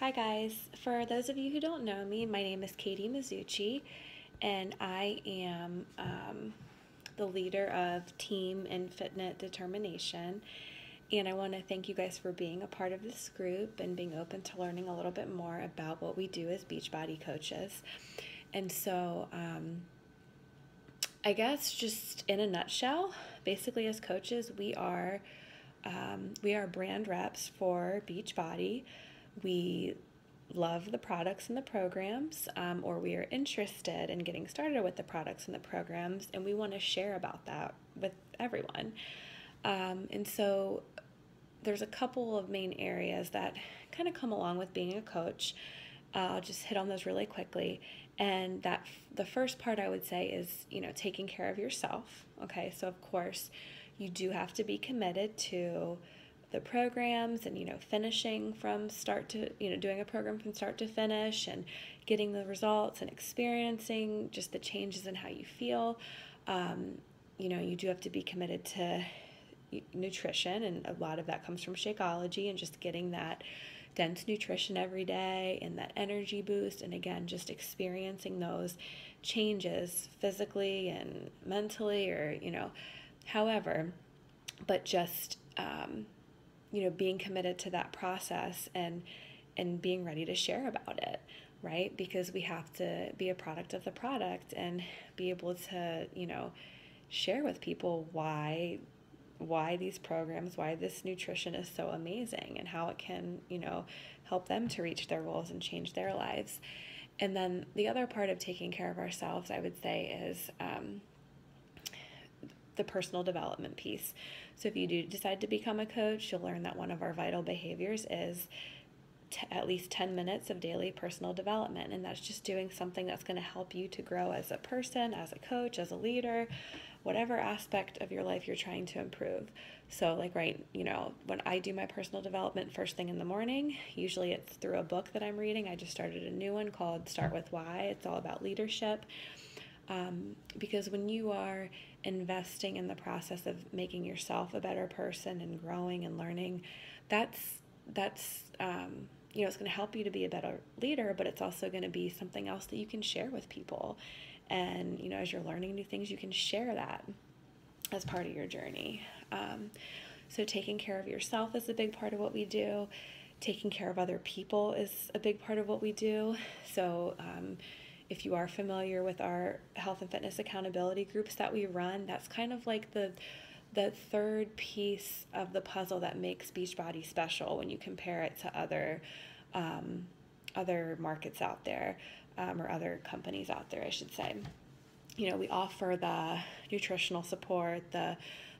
Hi, guys. For those of you who don't know me, my name is Katie Mazzuchi, and I am um, the leader of Team Infinite Determination. And I want to thank you guys for being a part of this group and being open to learning a little bit more about what we do as Beachbody coaches. And so, um, I guess just in a nutshell, basically as coaches, we are um, we are brand reps for Beachbody. We love the products and the programs, um, or we are interested in getting started with the products and the programs, and we want to share about that with everyone. Um, and so there's a couple of main areas that kind of come along with being a coach. Uh, I'll just hit on those really quickly. And that the first part I would say is, you know, taking care of yourself. Okay, so of course, you do have to be committed to the programs and you know finishing from start to you know doing a program from start to finish and getting the results and experiencing just the changes in how you feel um, you know you do have to be committed to nutrition and a lot of that comes from shakeology and just getting that dense nutrition every day and that energy boost and again just experiencing those changes physically and mentally or you know however but just um, you know being committed to that process and and being ready to share about it right? Because we have to be a product of the product and be able to you know share with people why why these programs why this nutrition is so amazing and how it can you know help them to reach their goals and change their lives. And then the other part of taking care of ourselves i would say is um, the personal development piece. So if you do decide to become a coach, you'll learn that one of our vital behaviors is at least 10 minutes of daily personal development. And that's just doing something that's going to help you to grow as a person, as a coach, as a leader, whatever aspect of your life you're trying to improve. So, like, right, you know, when I do my personal development first thing in the morning, usually it's through a book that I'm reading. I just started a new one called Start With Why. It's all about leadership. Um, because when you are investing in the process of making yourself a better person and growing and learning, that's that's um, you know it's going to help you to be a better leader, but it's also going to be something else that you can share with people. And you know, as you're learning new things, you can share that as part of your journey. Um, so taking care of yourself is a big part of what we do. Taking care of other people is a big part of what we do. So um, if you are familiar with our health and fitness accountability groups that we run, that's kind of like the the third piece of the puzzle that makes Beachbody special when you compare it to other um, other markets out there um, or other companies out there, I should say. You know, we offer the nutritional support, the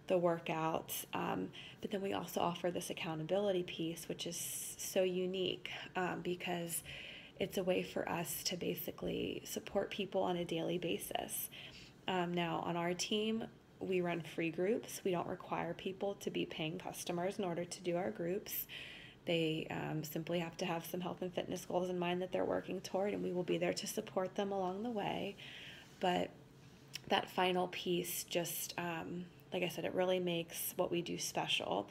the workouts, um, but then we also offer this accountability piece, which is so unique um, because it's a way for us to basically support people on a daily basis. Um, now, on our team, we run free groups. We don't require people to be paying customers in order to do our groups. They um, simply have to have some health and fitness goals in mind that they're working toward, and we will be there to support them along the way. But that final piece, just um, like I said, it really makes what we do special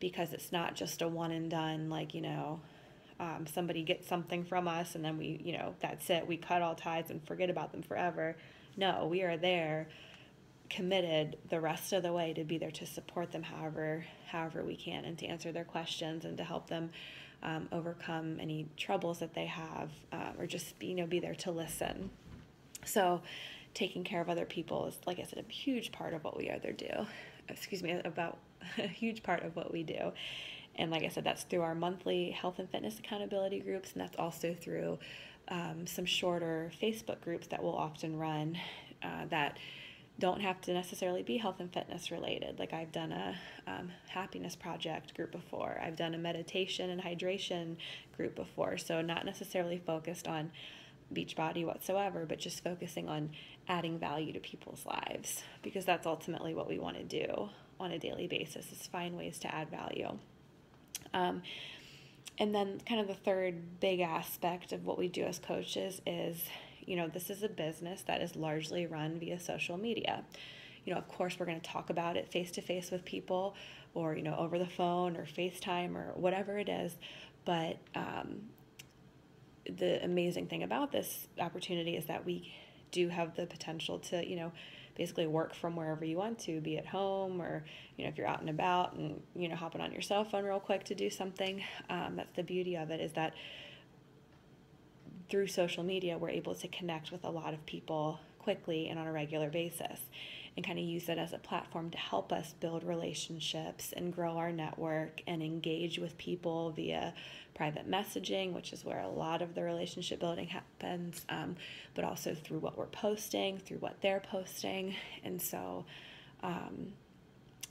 because it's not just a one and done, like, you know, um, somebody gets something from us and then we, you know, that's it. We cut all ties and forget about them forever. No, we are there committed the rest of the way to be there to support them however however we can and to answer their questions and to help them um, overcome any troubles that they have uh, or just you know be there to listen so taking care of other people is like i said a huge part of what we either do excuse me about a huge part of what we do and like I said, that's through our monthly health and fitness accountability groups, and that's also through um, some shorter Facebook groups that we'll often run uh, that don't have to necessarily be health and fitness related. Like I've done a um, happiness project group before, I've done a meditation and hydration group before. So, not necessarily focused on Beachbody whatsoever, but just focusing on adding value to people's lives because that's ultimately what we want to do on a daily basis is find ways to add value. Um, and then, kind of the third big aspect of what we do as coaches is you know, this is a business that is largely run via social media. You know, of course, we're going to talk about it face to face with people or, you know, over the phone or FaceTime or whatever it is. But um, the amazing thing about this opportunity is that we do have the potential to, you know, basically work from wherever you want to, be at home or, you know, if you're out and about and, you know, hopping on your cell phone real quick to do something. Um, that's the beauty of it is that through social media, we're able to connect with a lot of people quickly and on a regular basis and kind of use it as a platform to help us build relationships and grow our network and engage with people via private messaging, which is where a lot of the relationship building happens, um, but also through what we're posting, through what they're posting. And so, um,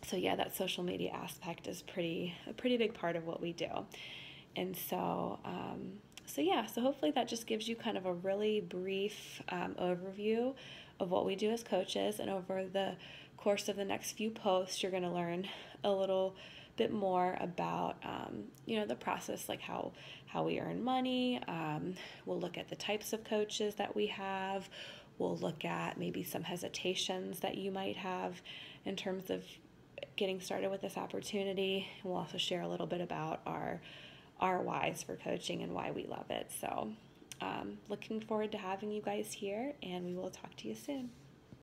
so yeah, that social media aspect is pretty a pretty big part of what we do. And so, um, so yeah, so hopefully that just gives you kind of a really brief um, overview of what we do as coaches. And over the course of the next few posts, you're going to learn a little bit more about um, you know the process like how how we earn money um, we'll look at the types of coaches that we have we'll look at maybe some hesitations that you might have in terms of getting started with this opportunity we'll also share a little bit about our our whys for coaching and why we love it. So, um, looking forward to having you guys here, and we will talk to you soon.